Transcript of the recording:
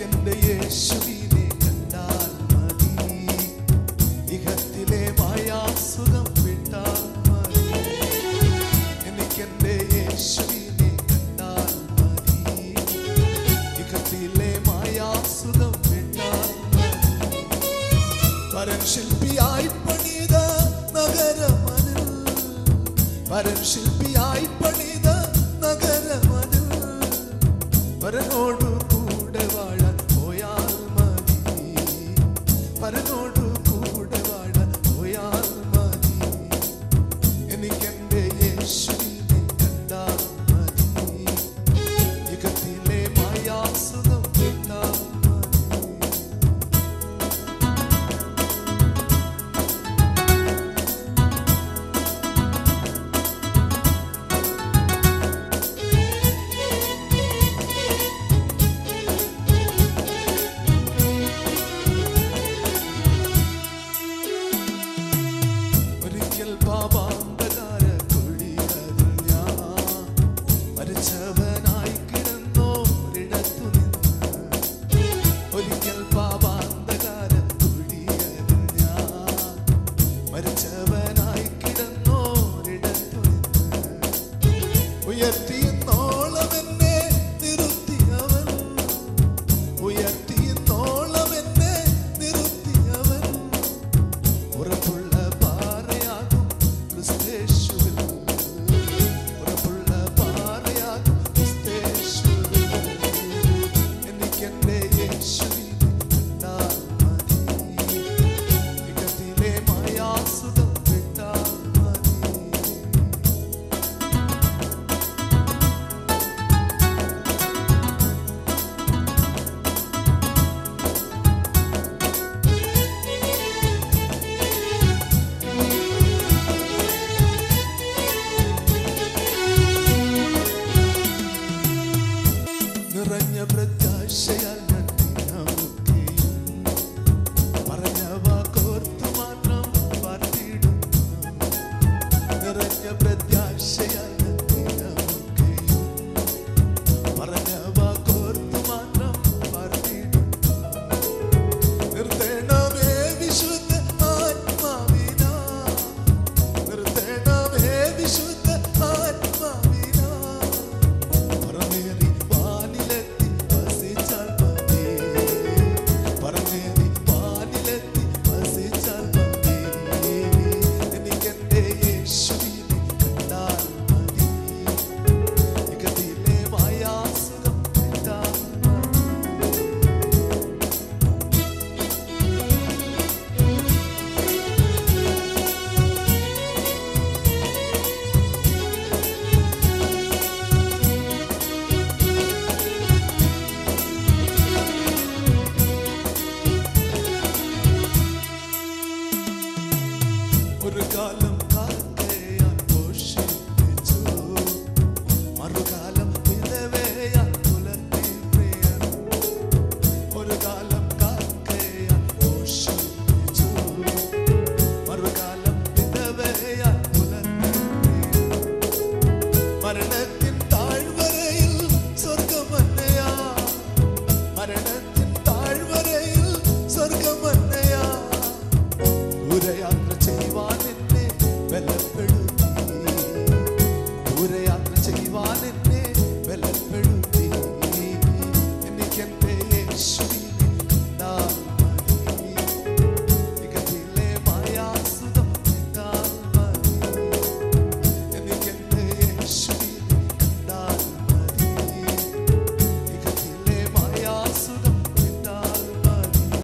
എനിക്കെന്റെ ശില്പിയായി പണിത നഗരമനു പരൻ ശില്പി But it's over. say regalo.